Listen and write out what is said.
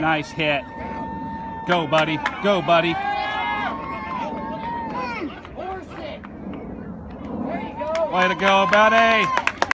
Nice hit. Go, buddy. Go, buddy. Way to go, buddy.